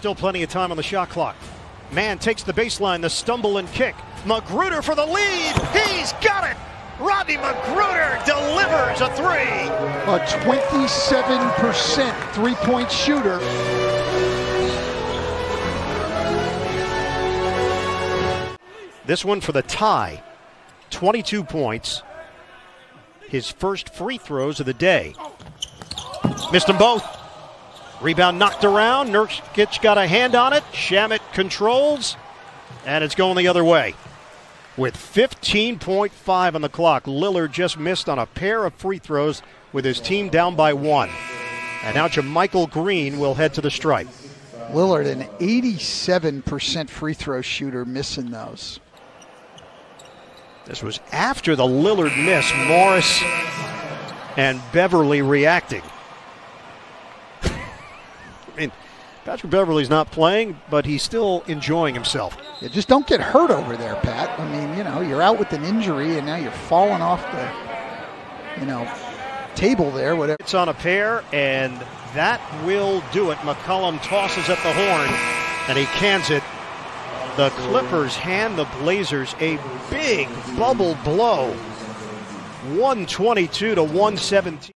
Still plenty of time on the shot clock. Man takes the baseline, the stumble and kick. McGruder for the lead. He's got it. Rodney McGruder delivers a three. A 27% three point shooter. This one for the tie. 22 points. His first free throws of the day. Missed them both. Rebound knocked around. Nurkic got a hand on it. Shamet controls. And it's going the other way. With 15.5 on the clock, Lillard just missed on a pair of free throws with his team down by one. And now JaMychal Green will head to the stripe. Lillard, an 87% free throw shooter, missing those. This was after the Lillard miss. Morris and Beverley reacting. I mean, Patrick Beverley's not playing, but he's still enjoying himself. Yeah, just don't get hurt over there, Pat. I mean, you know, you're out with an injury and now you're falling off the, you know, table there, whatever. It's on a pair, and that will do it. McCollum tosses at the horn, and he cans it. The Clippers hand the Blazers a big bubble blow. 122 to 117.